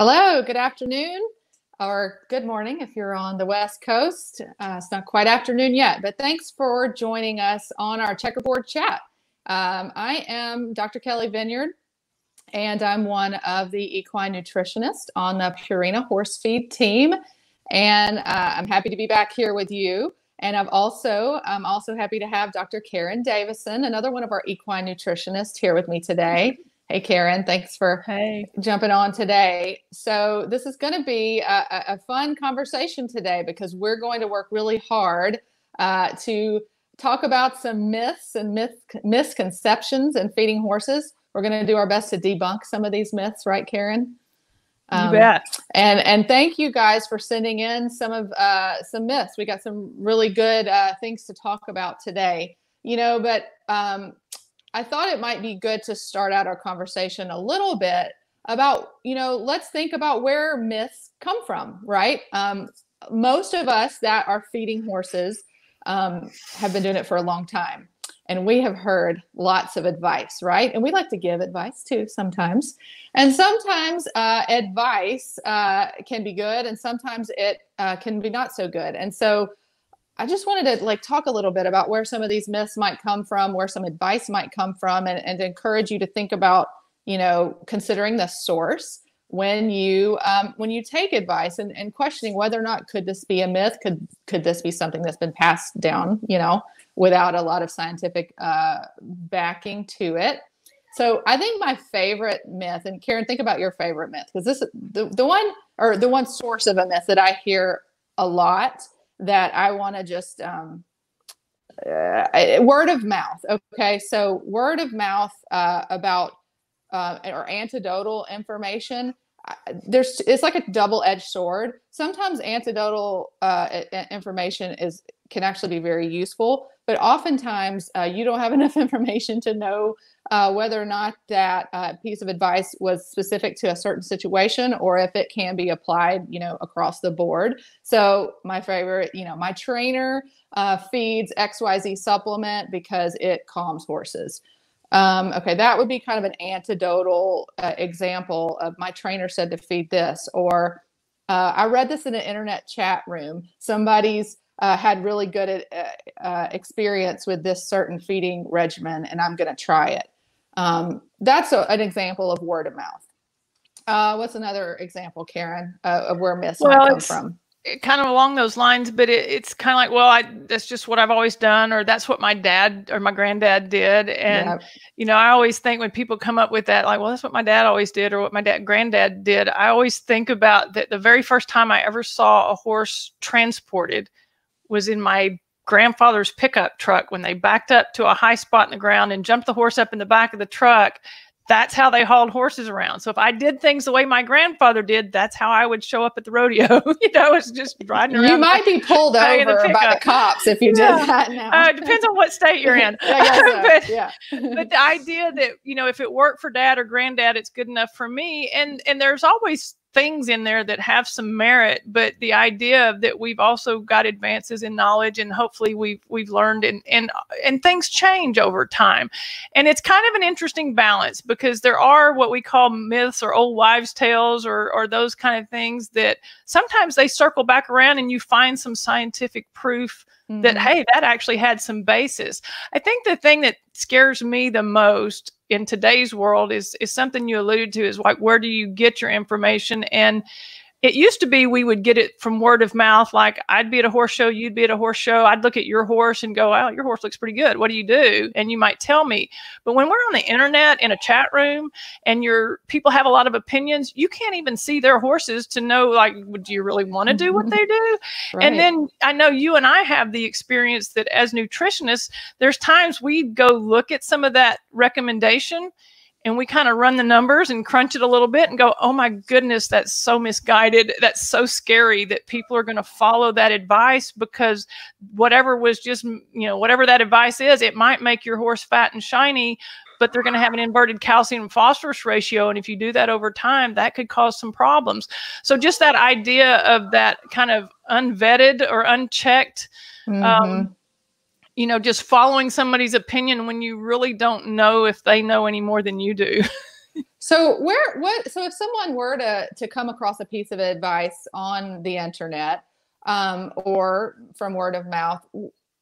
Hello, good afternoon, or good morning if you're on the West Coast. Uh, it's not quite afternoon yet, but thanks for joining us on our checkerboard chat. Um, I am Dr. Kelly Vineyard, and I'm one of the equine nutritionists on the Purina horse feed team. And uh, I'm happy to be back here with you. And I've also, I'm also happy to have Dr. Karen Davison, another one of our equine nutritionists, here with me today. Hey, Karen, thanks for hey. jumping on today. So, this is going to be a, a, fun conversation today because we're going to work really hard uh, to talk about some myths and myth, misconceptions in feeding horses. We're going to do our best to debunk some of these myths, right, Karen? Um, you bet. And and thank you guys for sending in some of uh, some myths. We got some really good uh, things to talk about today. You know, but um, I thought it might be good to start out our conversation a little bit about you know let's think about where myths come from, right? Um, most of us that are feeding horses um, have been doing it for a long time and we have heard lots of advice, right? And we like to give advice too sometimes. And sometimes uh, advice uh, can be good, and sometimes it uh, can be not so good. And so, I just wanted to like talk a little bit about where some of these myths might come from, where some advice might come from, and, and encourage you to think about, you know, considering the source when you um, when you take advice and, and questioning whether or not could this be a myth, could could this be something that's been passed down, you know, without a lot of scientific uh, backing to it. So I think my favorite myth, and Karen, think about your favorite myth, because this the, the one or the one source of a myth that I hear a lot that I want to just um, uh, word of mouth. Okay, so word of mouth uh, about uh, or antidotal information. There's it's like a double-edged sword. Sometimes antidotal uh, information is can actually be very useful, but oftentimes uh, you don't have enough information to know uh, whether or not that uh, piece of advice was specific to a certain situation or if it can be applied you know across the board. So my favorite you know my trainer uh, feeds xyz supplement because it calms horses. Um, okay that would be kind of an anecdotal uh, example of my trainer said to feed this or uh, i read this in an internet chat room. Somebody's uh, had really good uh, uh, experience with this certain feeding regimen and I'm going to try it. Um, that's a, an example of word of mouth. Uh, what's another example, Karen, uh, of where myths well, come from? kind of along those lines, but it, it's kind of like, well, I that's just what I've always done, or that's what my dad or my granddad did. And you know, I always think when people come up with that, like, well, that's what my dad always did, or what my dad granddad did. I always think about that the very first time I ever saw a horse transported was in my grandfather's pickup truck when they backed up to a high spot in the ground and jumped the horse up in the back of the truck. That's how they hauled horses around. So if I did things the way my grandfather did, that's how I would show up at the rodeo. you know, it's just riding around. You might be pulled over the by the cops if you yeah. did that now. Uh, it depends on what state you're in. so. but, yeah. but the idea that, you know, if it worked for dad or granddad, it's good enough for me. And and there's always things in there that have some merit but the idea that we've also got advances in knowledge and hopefully we've we've learned and and and things change over time and it's kind of an interesting balance because there are what we call myths or old wives tales or or those kind of things that sometimes they circle back around and you find some scientific proof mm-hmm. that hey that actually had some basis i think the thing that scares me the most in today's world is is something you alluded to is like where do you get your information? And it used to be we would get it from word of mouth like i'd be at a horse show you'd be at a horse show. I'd look at your horse and go oh your horse looks pretty good. What do you do? And you might tell me. But when we're on the internet in a chat room and your people have a lot of opinions you can't even see their horses to know like do you really want to do what mm-hmm. they do? Right. and then i know you and i have the experience that as nutritionists there's times we go look at some of that recommendation and we kind of run the numbers and crunch it a little bit and go, oh my goodness, that's so misguided. That's so scary that people are going to follow that advice because whatever was just, you know, whatever that advice is, it might make your horse fat and shiny, but they're going to have an inverted calcium phosphorus ratio. And if you do that over time, that could cause some problems. So just that idea of that kind of unvetted or unchecked. Um, mm-hmm. Um, you know, just following somebody's opinion when you really don't know if they know any more than you do. so where what so if someone were to to come across a piece of advice on the internet um, or from word of mouth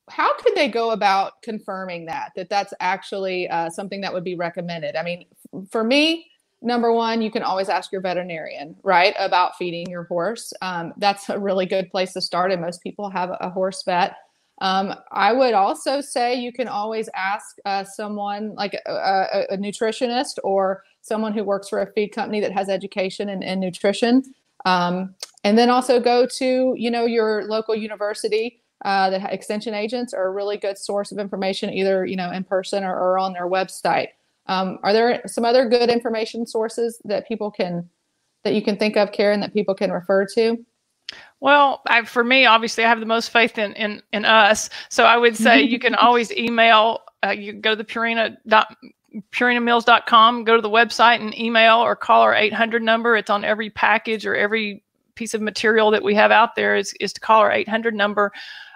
how could they go about confirming that that that's actually uh, something that would be recommended? I mean for me number one you can always ask your veterinarian right about feeding your horse. Um, that's a really good place to start and most people have a horse vet um, I would also say you can always ask uh, someone like a, a, a, nutritionist or someone who works for a feed company that has education in, in nutrition. Um, and then also go to, you know, your local university. Uh, the extension agents are a really good source of information, either, you know, in person or, or on their website. Um, are there some other good information sources that people can, that you can think of, Karen, that people can refer to? Well, I, for me, obviously, I have the most faith in in, in us. So I would say you can always email. Uh, you go to the Purina dot purinamills.com, go to the website and email or call our 800 number. It's on every package or every piece of material that we have out there is, is to call our 800 number.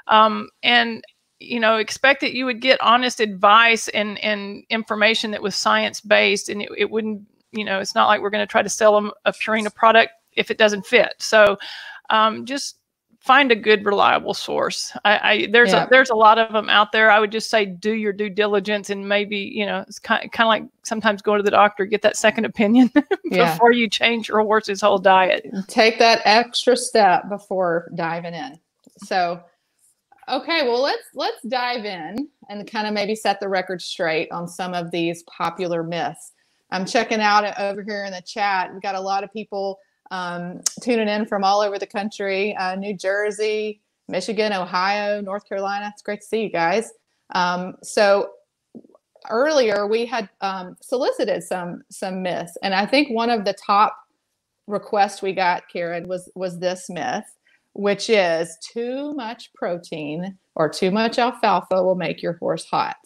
Um, and, you know, expect that you would get honest advice and, and information that was science based and it, it wouldn't, you know, it's not like we're going to try to sell them a Purina product if it doesn't fit. So um, just find a good reliable source. I, I there's yeah. a there's a lot of them out there. I would just say do your due diligence and maybe you know it's kind, kind of like sometimes going to the doctor get that second opinion yeah. before you change your horse's whole diet. Take that extra step before diving in. So okay well let's let's dive in and kind of maybe set the record straight on some of these popular myths. I'm checking out over here in the chat. We've got a lot of people um, tuning in from all over the country uh, New Jersey, Michigan, Ohio, North Carolina. It's great to see you guys. Um, so earlier we had um, solicited some some myths, and I think one of the top requests we got, Karen, was was this myth, which is too much protein or too much alfalfa will make your horse hot.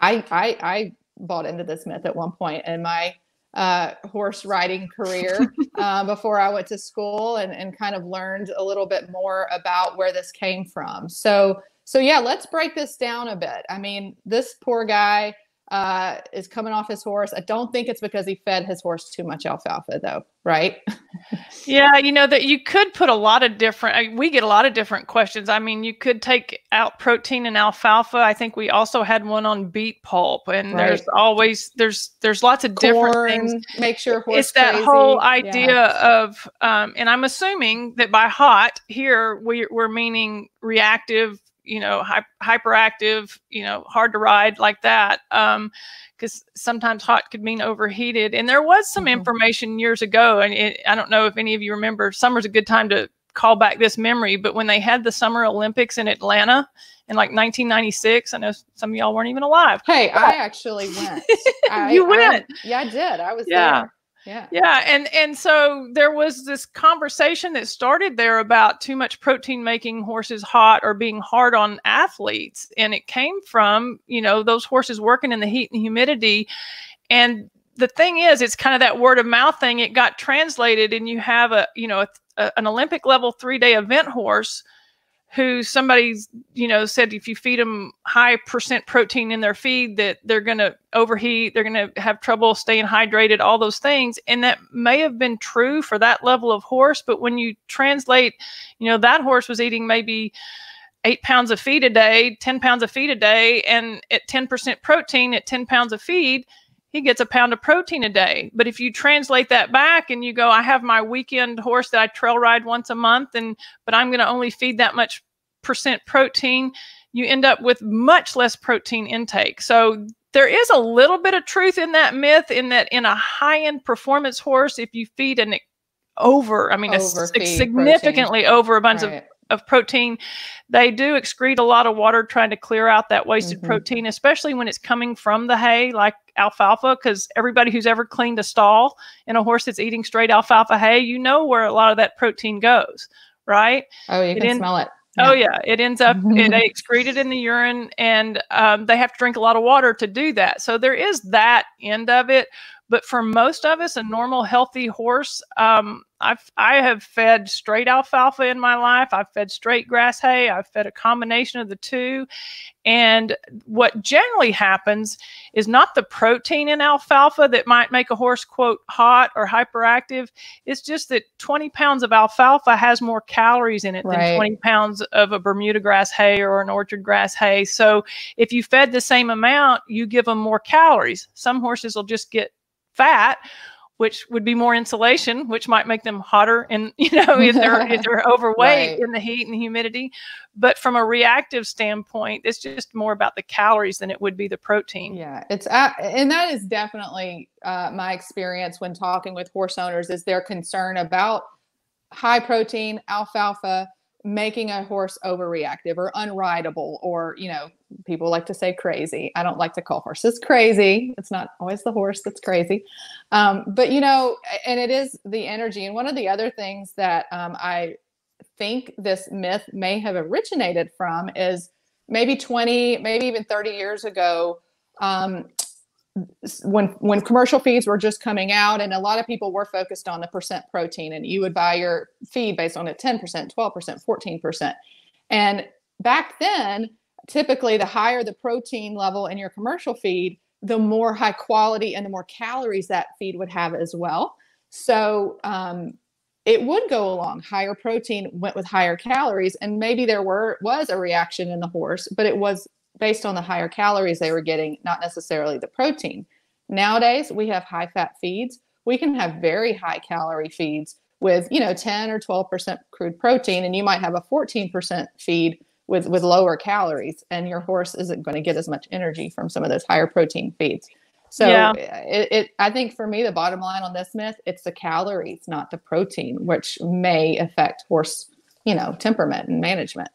I I, I bought into this myth at one point, and my uh, horse riding career uh, before I went to school and, and kind of learned a little bit more about where this came from. So, so yeah, let's break this down a bit. I mean, this poor guy uh, is coming off his horse. I don't think it's because he fed his horse too much alfalfa, though, right? yeah, you know that you could put a lot of different. We get a lot of different questions. I mean, you could take out protein and alfalfa. I think we also had one on beet pulp, and right. there's always there's there's lots of Corn, different things. Make sure horse. It's that crazy. whole idea yeah. of, um, and I'm assuming that by hot here we, we're meaning reactive you know, hy- hyperactive, you know, hard to ride like that. Um, because sometimes hot could mean overheated. And there was some mm-hmm. information years ago, and it, I don't know if any of you remember. Summer's a good time to call back this memory, but when they had the Summer Olympics in Atlanta in like 1996, I know some of y'all weren't even alive. Hey, I actually went. I, you went? I, yeah, I did. I was yeah. there. Yeah. Yeah. And and so there was this conversation that started there about too much protein making horses hot or being hard on athletes. And it came from, you know, those horses working in the heat and humidity. And the thing is, it's kind of that word of mouth thing. It got translated, and you have a, you know, a, a, an Olympic level three day event horse who somebody's you know said if you feed them high percent protein in their feed that they're going to overheat they're going to have trouble staying hydrated all those things. And that may have been true for that level of horse but when you translate you know that horse was eating maybe eight pounds of feed a day 10 pounds of feed a day and at 10% protein at 10 pounds of feed he gets a pound of protein a day. But if you translate that back and you go, I have my weekend horse that I trail ride once a month, and but I'm going to only feed that much percent protein, you end up with much less protein intake. So there is a little bit of truth in that myth in that in a high end performance horse, if you feed an over, I mean, a, significantly protein. over a bunch right. of of protein. They do excrete a lot of water trying to clear out that wasted mm-hmm. protein, especially when it's coming from the hay, like alfalfa. Because everybody who's ever cleaned a stall in a horse that's eating straight alfalfa hay, you know where a lot of that protein goes, right? Oh, you it can smell it. Yeah. Oh yeah, it ends up it, they excrete it in the urine, and um, they have to drink a lot of water to do that. So there is that end of it, But for most of us, a normal, healthy horse, um, I've I have fed straight alfalfa in my life. I've fed straight grass hay. I've fed a combination of the two. And what generally happens is not the protein in alfalfa that might make a horse quote hot or hyperactive. It's just that 20 pounds of alfalfa has more calories in it right. than 20 pounds of a Bermuda grass hay or an orchard grass hay. So if you fed the same amount, you give them more calories. Some horses will just get fat which would be more insulation, which might make them hotter and you know if they're if they're overweight right. in the heat and humidity. But from a reactive standpoint, it's just more about the calories than it would be the protein. Yeah, it's uh, and that is definitely uh, my experience when talking with horse owners is their concern about high protein alfalfa making a horse overreactive or unrideable or you know people like to say crazy. I don't like to call horses crazy. It's not always the horse that's crazy. Um, but you know and it is the energy. And one of the other things that um, i think this myth may have originated from is maybe 20 maybe even 30 years ago um, when when commercial feeds were just coming out and a lot of people were focused on the percent protein and you would buy your feed based on a 10% 12% 14% and back then typically the higher the protein level in your commercial feed the more high quality and the more calories that feed would have as well. So um, it would go along. Higher protein went with higher calories and maybe there were was a reaction in the horse but it was based on the higher calories they were getting, not necessarily the protein. Nowadays, we have high fat feeds. We can have very high calorie feeds with, you know, 10 or 12% crude protein, and you might have a 14% feed with, with lower calories, and your horse isn't going to get as much energy from some of those higher protein feeds. So yeah. Uh, it, it, I think for me, the bottom line on this myth, it's the calories, not the protein, which may affect horse, you know, temperament and management.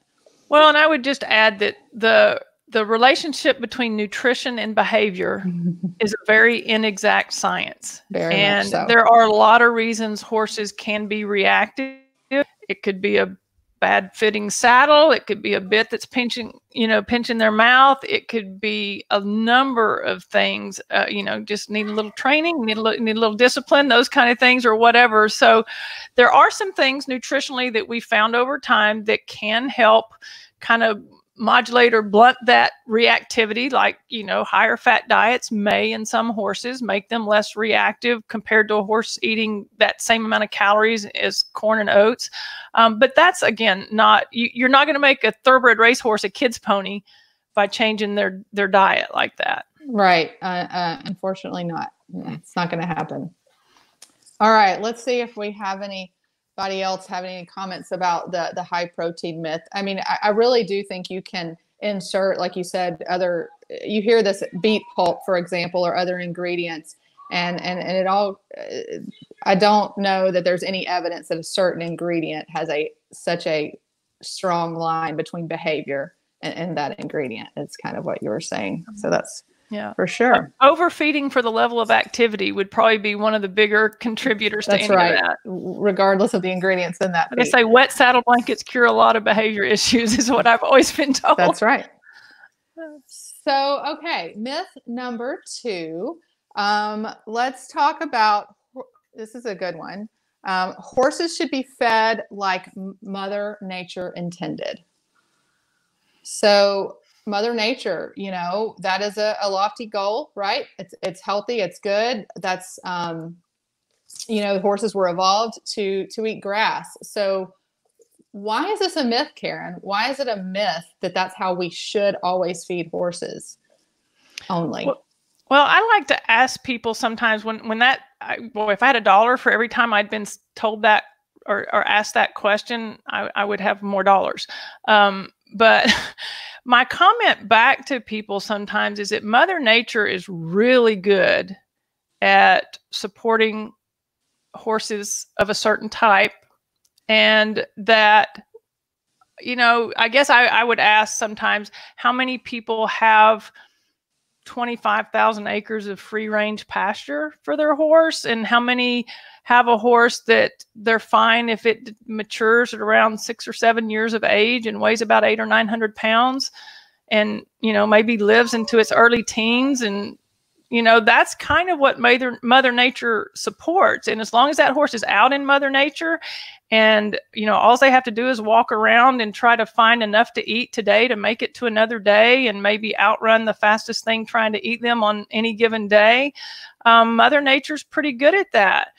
Well, and I would just add that the the relationship between nutrition and behavior is a very inexact science. Very and so. there are a lot of reasons horses can be reactive. It could be a bad fitting saddle. It could be a bit that's pinching, you know, pinching their mouth. It could be a number of things. Uh, you know, just need a little training, need a little, need a little discipline, those kind of things, or whatever. So, there are some things nutritionally that we found over time that can help kind of modulate or blunt that reactivity like you know higher fat diets may in some horses make them less reactive compared to a horse eating that same amount of calories as corn and oats. Um, but that's again not you, are not going to make a thoroughbred racehorse a kid's pony by changing their their diet like that. Right. Uh, uh, unfortunately not. It's not going to happen. All right let's see if we have any anybody else have any comments about the the high protein myth? I mean, I, I really do think you can insert, like you said, other. You hear this beet pulp, for example, or other ingredients, and and and it all. Uh, I don't know that there's any evidence that a certain ingredient has a such a strong line between behavior and, and that ingredient. It's kind of what you were saying. So mm-hmm. that's yeah, for sure. overfeeding for the level of activity would probably be one of the bigger contributors That's to any right. of that. Regardless of the ingredients in that. I say wet saddle blankets cure a lot of behavior issues, is what I've always been told. That's right. So, okay, myth number two. Um, let's talk about this is a good one. Um, horses should be fed like Mother Nature intended. So, mother nature you know that is a, a lofty goal right? It's it's healthy it's good. That's um you know horses were evolved to to eat grass. So why is this a myth karen? Why is it a myth that that's how we should always feed horses only? Well, well i like to ask people sometimes when when that I, boy if i had a dollar for every time i'd been told that or, or asked that question I, I would have more dollars. Um, but my comment back to people sometimes is that Mother Nature is really good at supporting horses of a certain type, and that, you know, I guess I, I would ask sometimes how many people have 25,000 acres of free range pasture for their horse, and how many have a horse that they're fine if it matures at around six or seven years of age and weighs about eight or 900 pounds? And, you know, maybe lives into its early teens and you know that's kind of what mother mother nature supports. And as long as that horse is out in mother nature and you know all they have to do is walk around and try to find enough to eat today to make it to another day and maybe outrun the fastest thing trying to eat them on any given day um, mother nature's pretty good at that.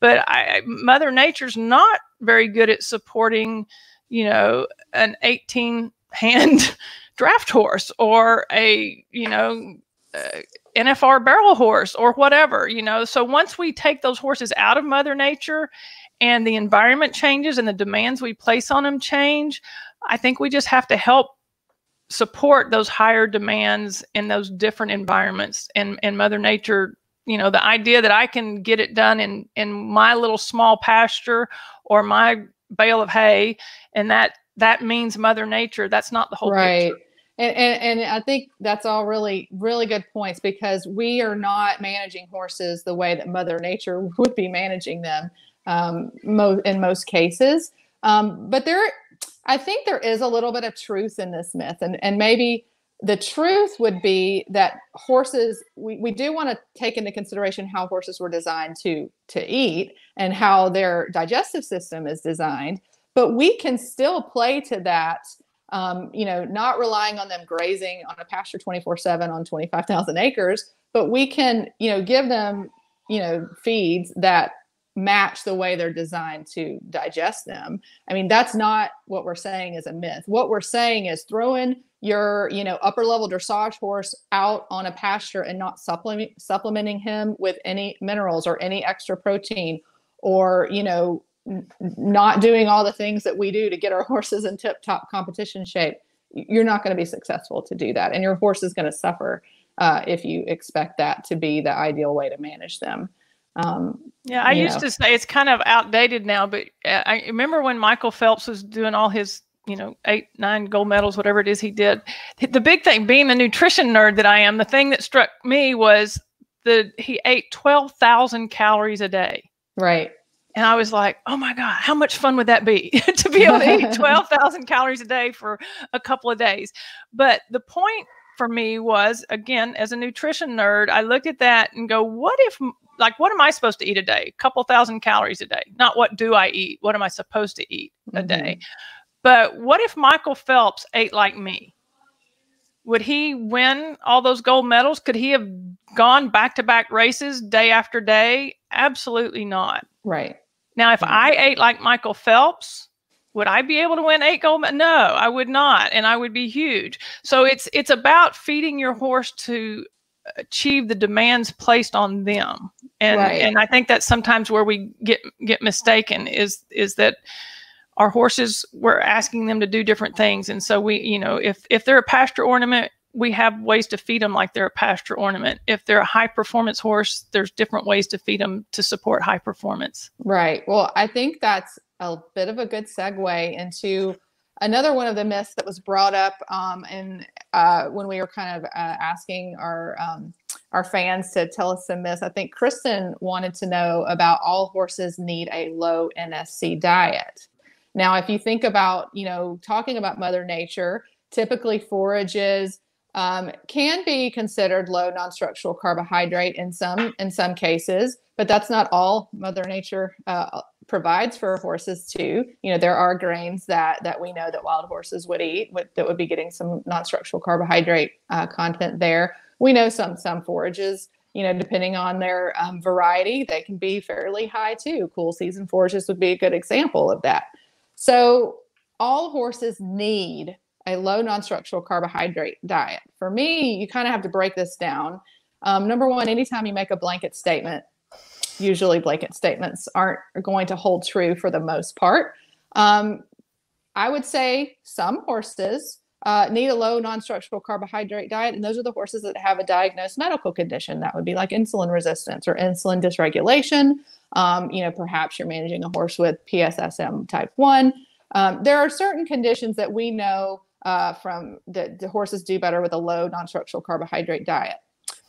But I, mother nature's not very good at supporting you know an 18 hand draft horse or a you know uh, NFR barrel horse or whatever, you know. So once we take those horses out of Mother Nature and the environment changes and the demands we place on them change, I think we just have to help support those higher demands in those different environments and, and Mother Nature. You know, the idea that I can get it done in in my little small pasture or my bale of hay, and that that means Mother Nature. That's not the whole right. picture. And, and, and, I think that's all really, really good points because we are not managing horses the way that Mother Nature would be managing them um, mo- in most cases. Um, but there, I think there is a little bit of truth in this myth, and and maybe the truth would be that horses we, we do want to take into consideration how horses were designed to to eat and how their digestive system is designed but we can still play to that um, you know, not relying on them grazing on a pasture 24 7 on 25,000 acres, but we can, you know, give them, you know, feeds that match the way they're designed to digest them. I mean, that's not what we're saying is a myth. What we're saying is throwing your, you know, upper level dressage horse out on a pasture and not supplement, supplementing him with any minerals or any extra protein or, you know, not doing all the things that we do to get our horses in tip top competition shape, you're not going to be successful to do that. And your horse is going to suffer uh, if you expect that to be the ideal way to manage them. Um, yeah, I used know. to say it's kind of outdated now, but uh, I remember when Michael Phelps was doing all his, you know, eight, nine gold medals, whatever it is he did. The big thing, being the nutrition nerd that I am, the thing that struck me was that he ate 12,000 calories a day. Right. And I was like, oh my God, how much fun would that be to be able to eat 12,000 calories a day for a couple of days? But the point for me was, again, as a nutrition nerd, I looked at that and go, what if, like, what am I supposed to eat a day? A couple thousand calories a day. Not what do I eat? What am I supposed to eat a mm-hmm. day? But what if Michael Phelps ate like me? Would he win all those gold medals? Could he have gone back to back races day after day? Absolutely not. Right. Now, if mm-hmm. I ate like Michael Phelps, would I be able to win eight gold? No, I would not, and I would be huge. So it's it's about feeding your horse to achieve the demands placed on them, and right. and I think that's sometimes where we get get mistaken is is that our horses we're asking them to do different things, and so we you know if if they're a pasture ornament, we have ways to feed them like they're a pasture ornament. If they're a high performance horse, there's different ways to feed them to support high performance. Right. Well, I think that's a bit of a good segue into another one of the myths that was brought up um, and uh, when we were kind of uh, asking our um, our fans to tell us some myths. I think Kristen wanted to know about all horses need a low NSC diet. Now, if you think about, you know, talking about Mother Nature, typically forages um, can be considered low non-structural carbohydrate in some in some cases, but that's not all Mother Nature uh, provides for horses too. You know, there are grains that that we know that wild horses would eat with, that would be getting some non-structural carbohydrate uh, content there. We know some some forages. You know, depending on their um, variety, they can be fairly high too. Cool season forages would be a good example of that. So all horses need a low non-structural carbohydrate diet. For me, you kind of have to break this down. Um, number one, anytime you make a blanket statement, usually blanket statements aren't going to hold true for the most part. Um, I would say some horses uh, need a low non-structural carbohydrate diet, and those are the horses that have a diagnosed medical condition. That would be like insulin resistance or insulin dysregulation. Um, you know, perhaps you're managing a horse with PSSM type one. Um, there are certain conditions that we know uh, from the, the horses do better with a low non-structural carbohydrate diet.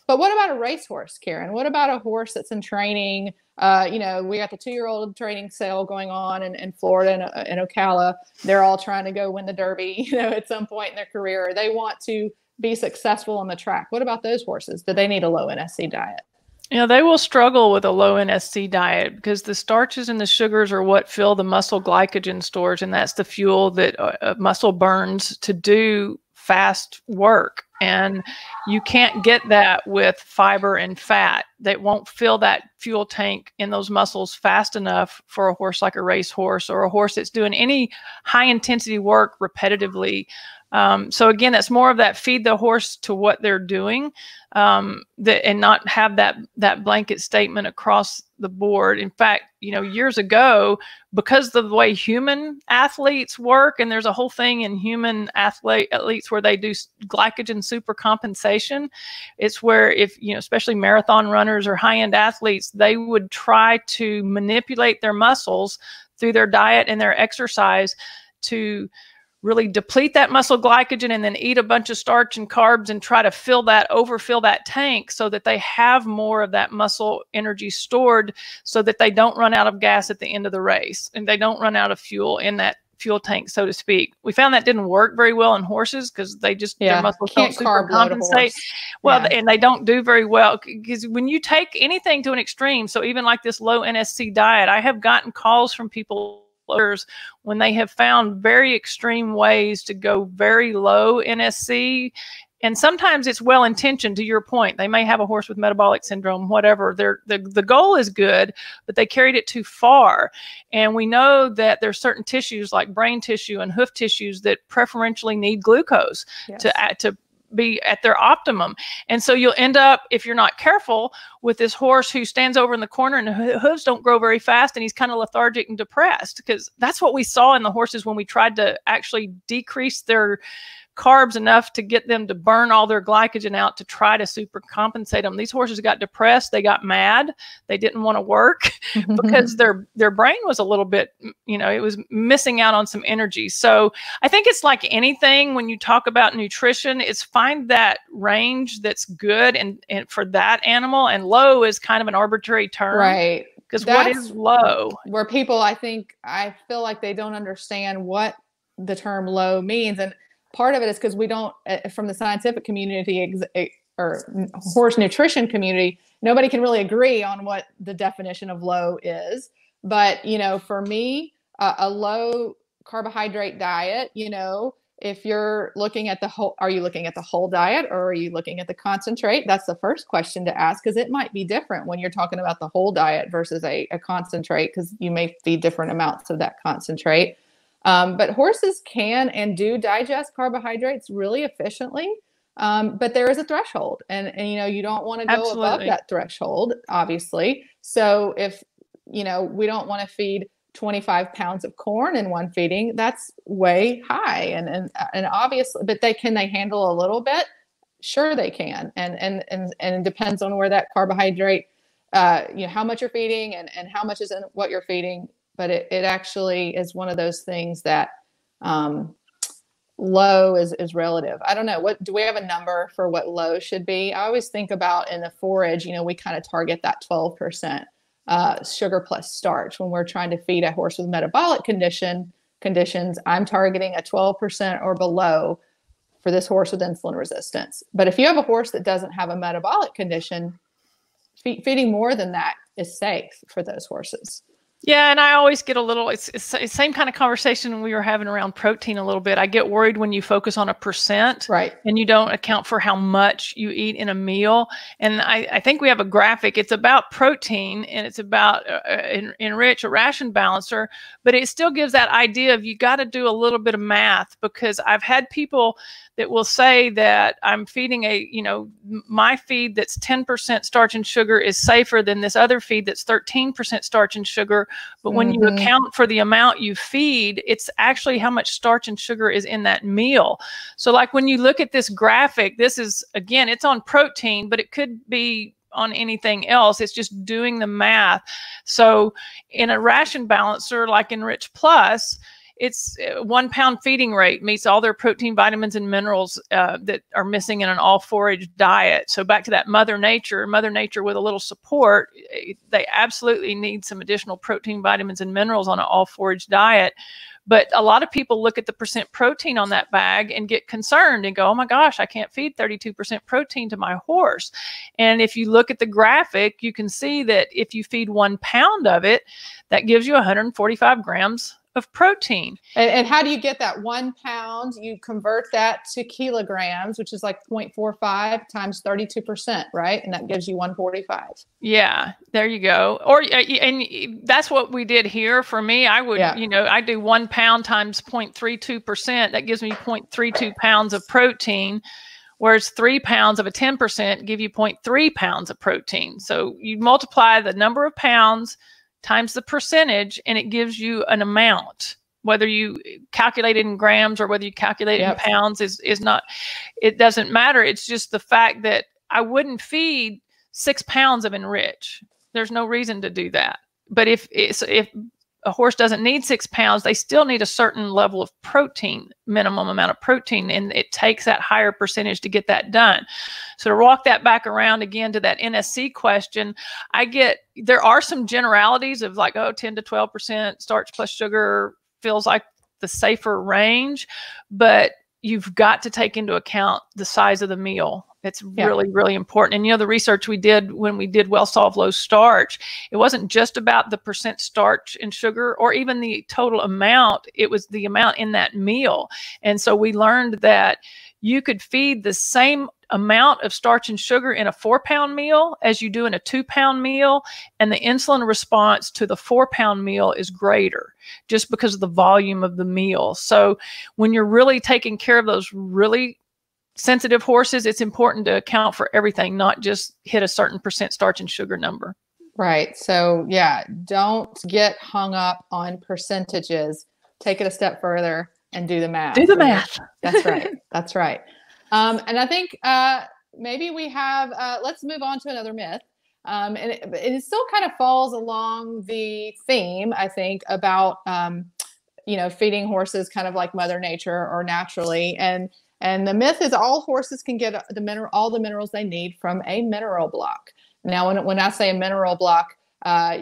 But what about a racehorse, Karen? What about a horse that's in training? Uh, you know, we got the two-year-old training sale going on in, in Florida and in, in Ocala. They're all trying to go win the Derby, you know, at some point in their career. They want to be successful on the track. What about those horses? Do they need a low NSC diet? Know, they will struggle with a low NSC diet because the starches and the sugars are what fill the muscle glycogen stores, and that's the fuel that uh, uh muscle burns to do fast work. And you can't get that with fiber and fat. That won't fill that fuel tank in those muscles fast enough for a horse like a racehorse or a horse that's doing any high intensity work repetitively. Um, so again, that's more of that feed the horse to what they're doing, um, that, and not have that that blanket statement across the board. In fact, you know, years ago, because of the way human athletes work, and there's a whole thing in human athlete athletes where they do glycogen super compensation. It's where if you know, especially marathon runners or high end athletes, they would try to manipulate their muscles through their diet and their exercise to really deplete that muscle glycogen and then eat a bunch of starch and carbs and try to fill that overfill that tank so that they have more of that muscle energy stored so that they don't run out of gas at the end of the race and they don't run out of fuel in that fuel tank so to speak we found that didn't work very well in horses because they just yeah. their muscles Can't don't super compensate well yeah. and they don't do very well because when you take anything to an extreme so even like this low nsc diet i have gotten calls from people when they have found very extreme ways to go very low NSC. And sometimes it's well intentioned to your point. They may have a horse with metabolic syndrome, whatever. They're, the, the goal is good, but they carried it too far. And we know that there's certain tissues like brain tissue and hoof tissues that preferentially need glucose yes. to, to be at their optimum. And so you'll end up, if you're not careful, with this horse who stands over in the corner and the hooves don't grow very fast and he's kind of lethargic and depressed because that's what we saw in the horses when we tried to actually decrease their carbs enough to get them to burn all their glycogen out to try to super compensate them. These horses got depressed, they got mad, they didn't want to work because their their brain was a little bit, you know, it was missing out on some energy. So I think it's like anything when you talk about nutrition, it's find that range that's good and, and for that animal and low is kind of an arbitrary term. Right. Because what is low? Where people I think I feel like they don't understand what the term low means and part of it is because we don't uh, from the scientific community ex- or horse nutrition community nobody can really agree on what the definition of low is. But you know for me uh, a low carbohydrate diet you know if you're looking at the whole are you looking at the whole diet or are you looking at the concentrate? That's the first question to ask because it might be different when you're talking about the whole diet versus a, a concentrate because you may feed different amounts of that concentrate um, but horses can and do digest carbohydrates really efficiently. Um, but there is a threshold, and, and you know you don't want to go Absolutely. above that threshold, obviously. So if you know we don't want to feed 25 pounds of corn in one feeding, that's way high, and and and obviously, but they can they handle a little bit? Sure, they can, and and and and it depends on where that carbohydrate, uh, you know, how much you're feeding and and how much is in what you're feeding but it, it actually is one of those things that um, low is, is relative. I don't know. What do we have a number for what low should be? I always think about in the forage, you know, we kind of target that 12% uh, sugar plus starch when we're trying to feed a horse with metabolic condition conditions. I'm targeting a 12% or below for this horse with insulin resistance. But if you have a horse that doesn't have a metabolic condition, feeding more than that is safe for those horses. Yeah, and I always get a little. It's, it's the same kind of conversation we were having around protein a little bit. I get worried when you focus on a percent, right, and you don't account for how much you eat in a meal. And I, I think we have a graphic. It's about protein and it's about uh, uh enrich a ration balancer, but it still gives that idea of you got to do a little bit of math because I've had people that will say that I'm feeding a, you know, my feed that's 10% starch and sugar is safer than this other feed that's 13% starch and sugar. But when mm-hmm. you account for the amount you feed, it's actually how much starch and sugar is in that meal. So, like when you look at this graphic, this is again, it's on protein, but it could be on anything else. It's just doing the math. So, in a ration balancer like Enrich Plus, its uh, one pound feeding rate meets all their protein, vitamins, and minerals uh, that are missing in an all forage diet. So back to that Mother Nature, Mother Nature with a little support, eh, they absolutely need some additional protein, vitamins, and minerals on an all forage diet. But a lot of people look at the percent protein on that bag and get concerned and go, oh my gosh, I can't feed 32% protein to my horse. And if you look at the graphic, you can see that if you feed one pound of it, that gives you 145 grams of protein. And, and, how do you get that one pound? You convert that to kilograms, which is like 0.45 times 32%, right? And that gives you 145. Yeah, there you go. Or, uh, and that's what we did here for me. I would, yeah. you know, I do one pound times 0.32%. That gives me 0.32 pounds of protein. Whereas three pounds of a 10% give you 0.3 pounds of protein. So you multiply the number of pounds times the percentage and it gives you an amount. Whether you calculate it in grams or whether you calculate it yep. in pounds is is not it doesn't matter. It's just the fact that i wouldn't feed six pounds of enrich. There's no reason to do that. But if it's if a horse doesn't need six pounds, they still need a certain level of protein, minimum amount of protein, and it takes that higher percentage to get that done. So to walk that back around again to that NSC question, I get there are some generalities of like, oh, 10 to 12% starch plus sugar feels like the safer range, but you've got to take into account the size of the meal it's yeah. really, really important. And you know, the research we did when we did WellSolve low starch, it wasn't just about the percent starch and sugar or even the total amount, it was the amount in that meal. And so we learned that you could feed the same amount of starch and sugar in a four pound meal as you do in a two pound meal. And the insulin response to the four pound meal is greater just because of the volume of the meal. So when you're really taking care of those really sensitive horses, it's important to account for everything, not just hit a certain percent starch and sugar number. Right. So, yeah, don't get hung up on percentages. Take it a step further and do the math. Do the math. That's right. That's right. Um, and I think uh, maybe we have, uh, let's move on to another myth. Um, and it, it, still kind of falls along the theme, I think, about, um, you know, feeding horses kind of like Mother Nature or naturally. And and the myth is all horses can get the mineral, all the minerals they need from a mineral block. Now, when, when I say a mineral block, uh,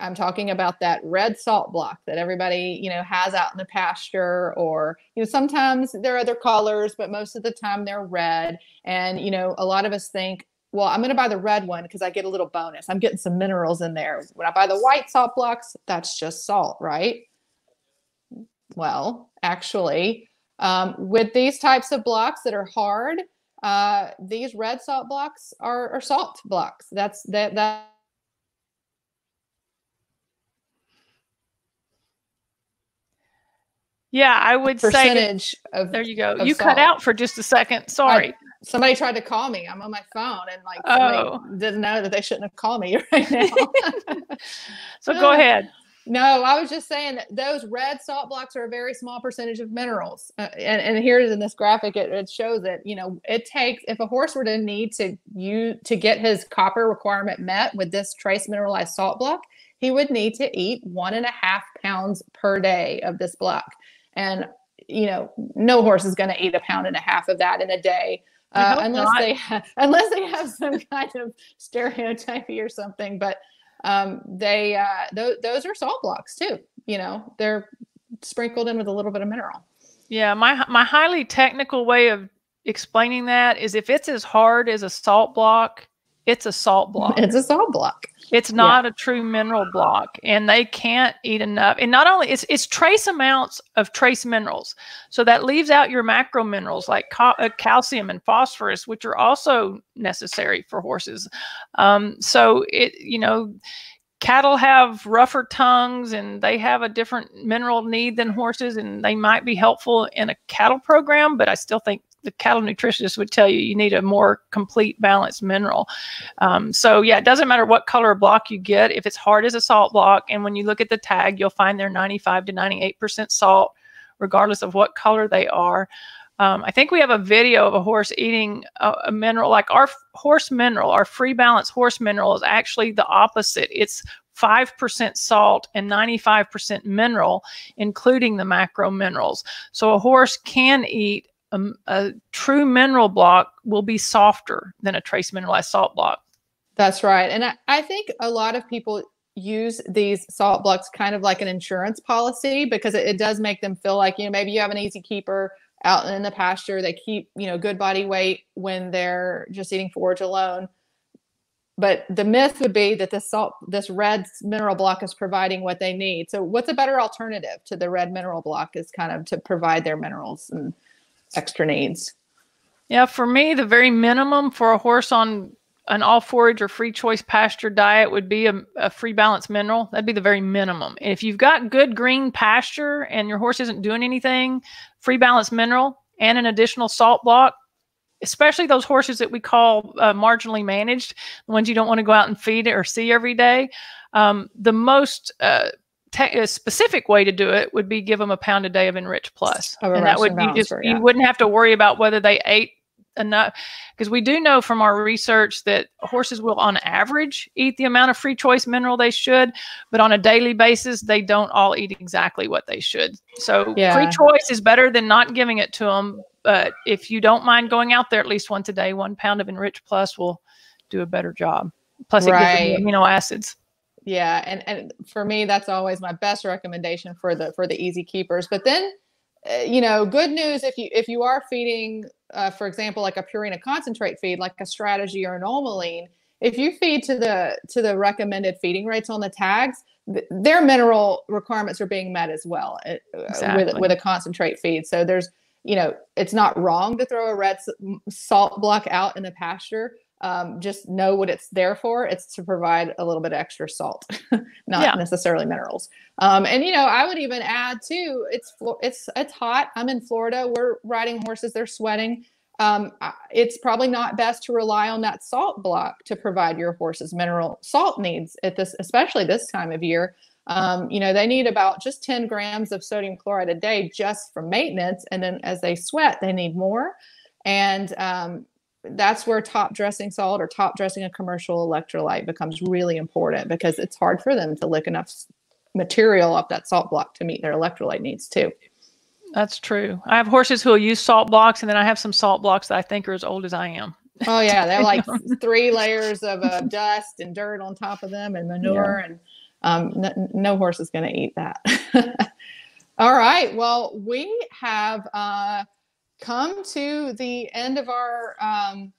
I'm talking about that red salt block that everybody, you know, has out in the pasture, or you know, sometimes there are other colors, but most of the time they're red. And you know, a lot of us think, well, I'm going to buy the red one because I get a little bonus. I'm getting some minerals in there. When I buy the white salt blocks, that's just salt, right? Well, actually, um, with these types of blocks that are hard, uh, these red salt blocks are, are salt blocks. That's that that. Yeah, I would percentage say of there you go. You salt. cut out for just a second. Sorry. I, somebody tried to call me. I'm on my phone and like oh. didn't know that they shouldn't have called me right now. so go ahead. No, I was just saying that those red salt blocks are a very small percentage of minerals. Uh, and, and here it is in this graphic, it, it shows that, you know, it takes, if a horse were to need to you to get his copper requirement met with this trace mineralized salt block, he would need to eat one and a half pounds per day of this block. And, you know, no horse is going to eat a pound and a half of that in a day. Uh, unless not. they ha- unless they have some kind of stereotypy or something, but um, they uh, th- those are salt blocks too. You know, they're sprinkled in with a little bit of mineral. Yeah, my my highly technical way of explaining that is if it's as hard as a salt block, it's a salt block. It's a salt block. It's not yeah. a true mineral block, and they can't eat enough. And not only it's it's trace amounts of trace minerals, so that leaves out your macro minerals like ca- uh, calcium and phosphorus, which are also necessary for horses. Um, so it you know cattle have rougher tongues and they have a different mineral need than horses and they might be helpful in a cattle program but i still think the cattle nutritionist would tell you you need a more complete balanced mineral. Um, so yeah, it doesn't matter what color block you get. If it's hard as a salt block, and when you look at the tag, you'll find they're 95 to 98% salt, regardless of what color they are. Um, I think we have a video of a horse eating a, a, mineral like our horse mineral, our free balance horse mineral is actually the opposite. It's 5% salt and 95% mineral, including the macro minerals. So a horse can eat a, a true mineral block will be softer than a trace mineralized salt block. That's right. And I, I think a lot of people use these salt blocks kind of like an insurance policy because it, it, does make them feel like, you know, maybe you have an easy keeper out in the pasture. They keep, you know, good body weight when they're just eating forage alone. But the myth would be that this salt, this red mineral block is providing what they need. So what's a better alternative to the red mineral block is kind of to provide their minerals and extra needs. Yeah, for me, the very minimum for a horse on an all forage or free choice pasture diet would be a, a, free balance mineral. That'd be the very minimum. if you've got good green pasture and your horse isn't doing anything, free balance mineral and an additional salt block, especially those horses that we call uh, marginally managed, the ones you don't want to go out and feed or see every day. Um, the most uh, te- specific way to do it would be give them a pound a day of Enrich Plus, and that would you just yeah. you wouldn't have to worry about whether they ate enough because we do know from our research that horses will on average eat the amount of free choice mineral they should but on a daily basis they don't all eat exactly what they should so yeah. free choice is better than not giving it to them but if you don't mind going out there at least once a day one pound of enrich plus will do a better job plus right. it gives them amino acids yeah and and for me that's always my best recommendation for the for the easy keepers but then uh, you know good news if you if you are feeding uh, for example, like a Purina concentrate feed, like a strategy or an Omolene, if you feed to the to the recommended feeding rates on the tags, th- their mineral requirements are being met as well exactly. Uh, with with a concentrate feed. So there's you know it's not wrong to throw a red salt block out in the pasture. Um, just know what it's there for. It's to provide a little bit of extra salt, not yeah. necessarily minerals. Um, and you know, I would even add too. It's it's it's hot. I'm in Florida. We're riding horses. They're sweating. Um, it's probably not best to rely on that salt block to provide your horse's mineral salt needs at this, especially this time of year. Um, you know, they need about just 10 grams of sodium chloride a day just for maintenance. And then as they sweat, they need more. And um, that's where top dressing salt or top dressing a commercial electrolyte becomes really important because it's hard for them to lick enough material off that salt block to meet their electrolyte needs too. That's true. I have horses who will use salt blocks, and then I have some salt blocks that I think are as old as I am. Oh yeah, they're like three layers of uh, dust and dirt on top of them, and manure, yeah. and um, n- no horse is going to eat that. All right. Well, we have uh, come to the end of our um,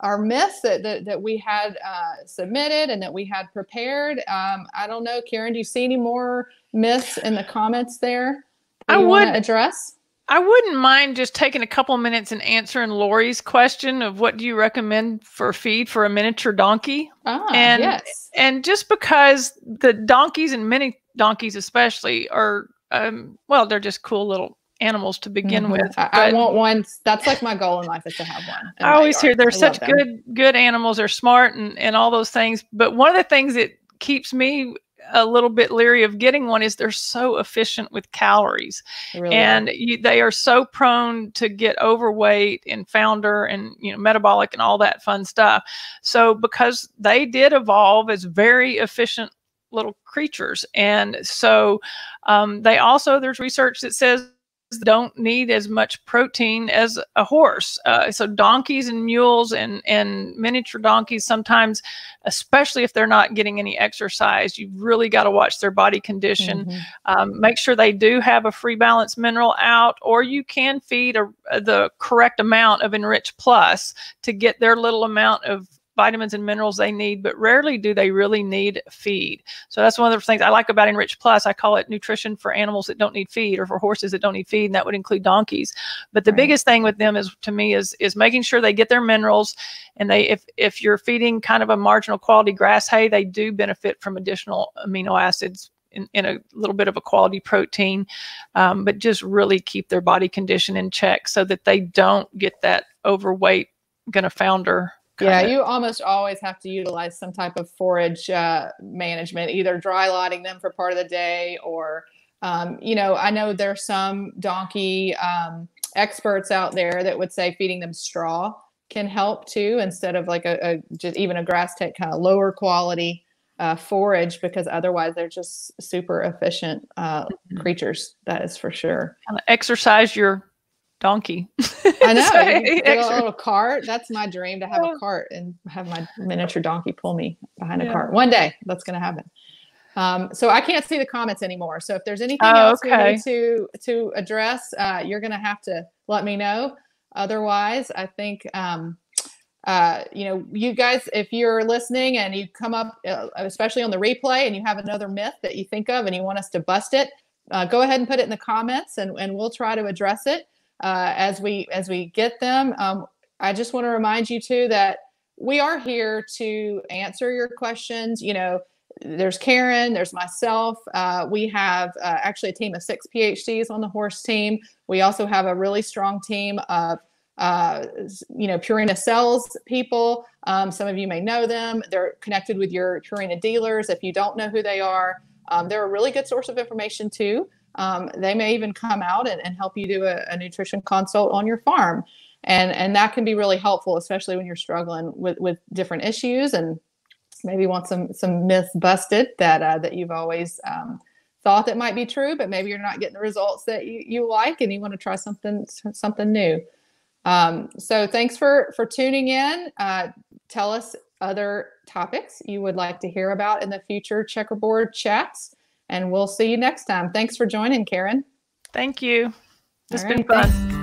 our myths that, that, that we had uh, submitted and that we had prepared. Um, I don't know, Karen, do you see any more myths in the comments there? I would address. I wouldn't mind just taking a couple minutes and answering Lori's question of what do you recommend for feed for a miniature donkey? Ah, and yes. and just because the donkeys and mini donkeys especially are um, well, they're just cool little animals to begin mm-hmm. with. I, I, want one. That's like my goal in life is to have one. I always hear they're I such good good animals. They're smart and and all those things. But one of the things that keeps me a little bit leery of getting one is they're so efficient with calories really and you, they are so prone to get overweight and founder and you know metabolic and all that fun stuff so because they did evolve as very efficient little creatures and so um, they also there's research that says don't need as much protein as a horse. Uh, so donkeys and mules and and miniature donkeys sometimes, especially if they're not getting any exercise, you've really got to watch their body condition. Mm-hmm. Um, make sure they do have a free balance mineral out, or you can feed a, the correct amount of Enrich Plus to get their little amount of vitamins and minerals they need, but rarely do they really need feed. So that's one of the things I like about Enrich Plus. I call it nutrition for animals that don't need feed or for horses that don't need feed, and that would include donkeys. But the right. biggest thing with them is to me is is making sure they get their minerals and they if if you're feeding kind of a marginal quality grass hay, they do benefit from additional amino acids in, in, a little bit of a quality protein, um, but just really keep their body condition in check so that they don't get that overweight, gonna founder yeah, of. you almost always have to utilize some type of forage uh, management, either dry lotting them for part of the day or, um, you know, I know there's some donkey um, experts out there that would say feeding them straw can help too, instead of like a, a just even a grass tech kind of lower quality uh, forage because otherwise they're just super efficient uh, Mhm. creatures. That is for sure. Kind of exercise your donkey. I know. You a little cart. That's my dream to have Yeah. a cart and have my miniature donkey pull me behind a Yeah. cart. One day that's going to happen. Um, so I can't see the comments anymore. So if there's anything Oh, else we need to to address, uh, you're going to have to let me know. Otherwise, I think um, uh, you know you guys, if you're listening and you come up, uh, especially on the replay, and you have another myth that you think of and you want us to bust it, uh, go ahead and put it in the comments, and and we'll try to address it uh, as we as we get them. Um, I just want to remind you too that we are here to answer your questions. You know, there's Karen, there's myself. Uh, we have uh, actually a team of six PhDs on the horse team. We also have a really strong team of uh, you know Purina sales people. Um, some of you may know them. They're connected with your Purina dealers. If you don't know who they are, um, they're a really good source of information too. Um, they may even come out and, and help you do a, a nutrition consult on your farm. And, and that can be really helpful, especially when you're struggling with, with different issues and maybe want some some myths busted that uh, that you've always um, thought that might be true, but maybe you're not getting the results that you, you like and you want to try something something new. Um, so thanks for for tuning in. Uh, tell us other topics you would like to hear about in the future checkerboard chats, and we'll see you next time. Thanks for joining, Karen. Thank you. It's All been right, thanks. fun.